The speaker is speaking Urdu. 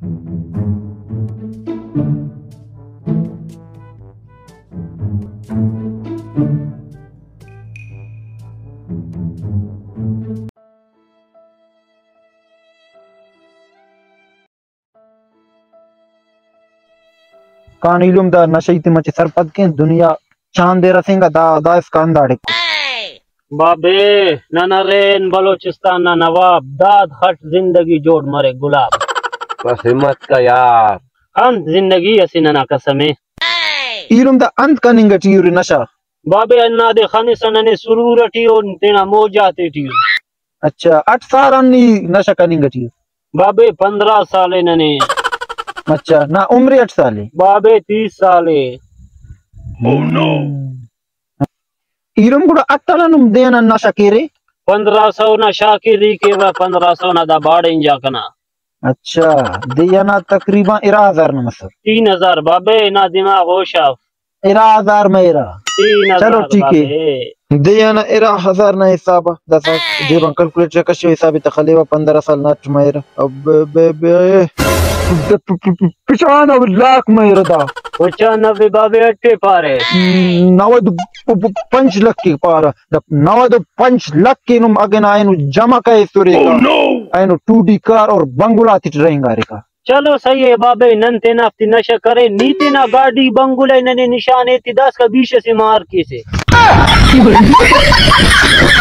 کان علم دا نشیتی مچ سرپد کے دنیا چاند دے رسنگا دا دا اس کان داڑے۔ کو بابے نہ نرین بلوچستان نہ نواب داد ہٹ زندگی جوڑ، مرے، گلاب۔ بس ہمت کا یار ہم زندگی اسی نہ قسمے علم دا انت کننگا چیوری نشا بابے انا دے خانی سننے سرور ٹیو تینا موجاتے ٹیو اچھا اٹھ سار انی نشا کننگا چیو بابے پندرہ سالے ننے اچھا نہ عمری اٹھ سالے بابے تیس سالے علم گوڑا اٹھالا نم دینا نشا کیرے پندرہ سو نہ شاکری کے و پندرہ سو نہ دا باڑ انجا کنا اچھا دینا تقریباً ارا ہزار نمسر تین ہزار بابے نہ دماغ ہو شاف ارا۔ ہزار میرا چلو ٹھیک ہے۔ دینا ارا ہزار نہ حسابا دس جیبا کلکولیٹر کشو حسابی تخلیوا پندرہ سال نٹ میرا اب بے بے پچانو لاکھ میرا دا۔ پچانوے بابے اٹھے پارے۔ نود پنچ لکھ کی پارا۔ نود پنچ لکھ کی نم اگن آئینو جمع کئے سورے کا۔ آئینو ٹو ڈی کار اور بنگولا تیٹ رہیں گا رکا چلو صحیح ہے بابے ننتے نفتی نشا کرے۔ نیتے نا گاڑی بنگولے ننے نشانے تی دس کا بیش سے مار کے سے